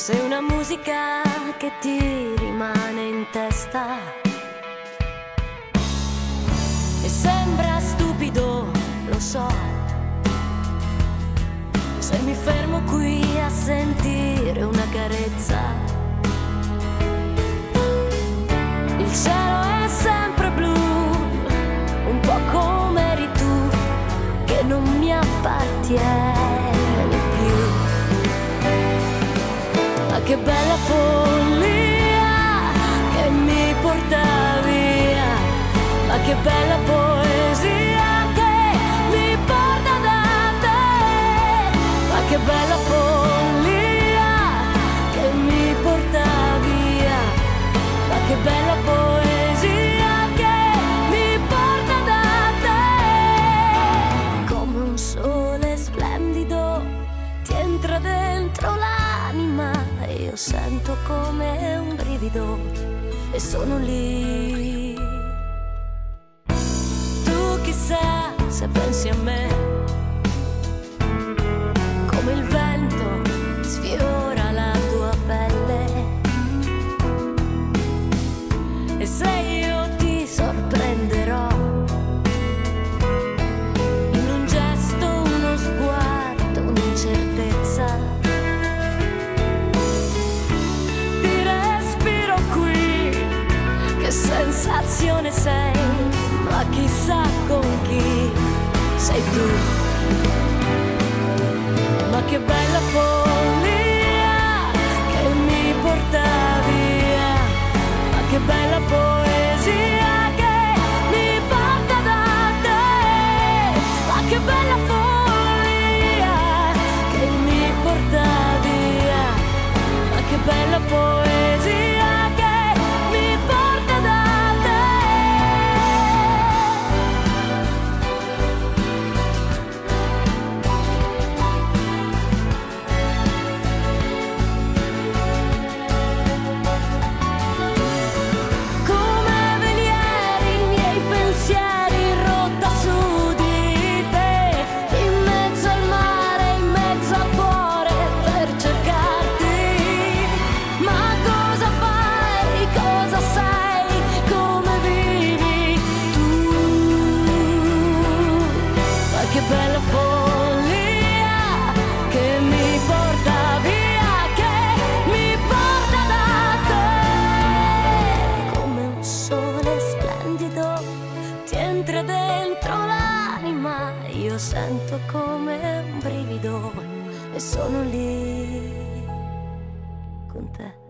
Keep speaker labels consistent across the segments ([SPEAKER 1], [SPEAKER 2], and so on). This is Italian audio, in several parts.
[SPEAKER 1] Sei una musica che ti rimane in testa. E sembra stupido, lo so. Se mi fermo qui a sentire una carezza. Il cielo è sempre blu, un po' come eri tu, che non mi appartiene bella follia che mi porta via, ma che bella poesia che mi porta da te, ma che bella follia che mi porta via, ma che bella poesia che mi porta da te, come un sole splendido ti entra dentro l'anima e io sento come un brivido e sono lì. Tu chissà se pensi a me, sensazione sei, ma chissà con chi sei tu. Ma che bella follia che mi porta via, ma che bella poesia che mi porta da te, ma che bella follia che mi porta via, ma che bella poesia sento come un brivido e sono lì con te.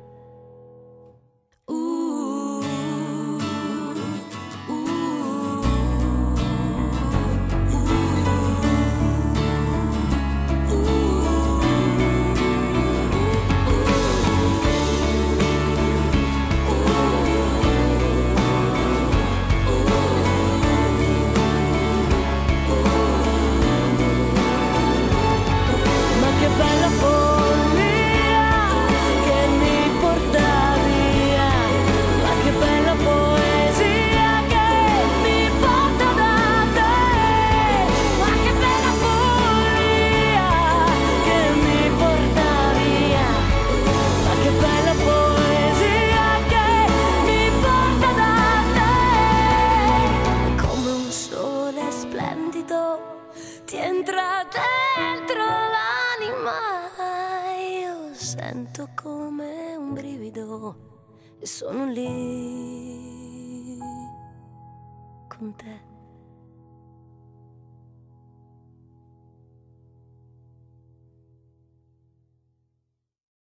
[SPEAKER 1] Sento come un brivido e sono lì con te.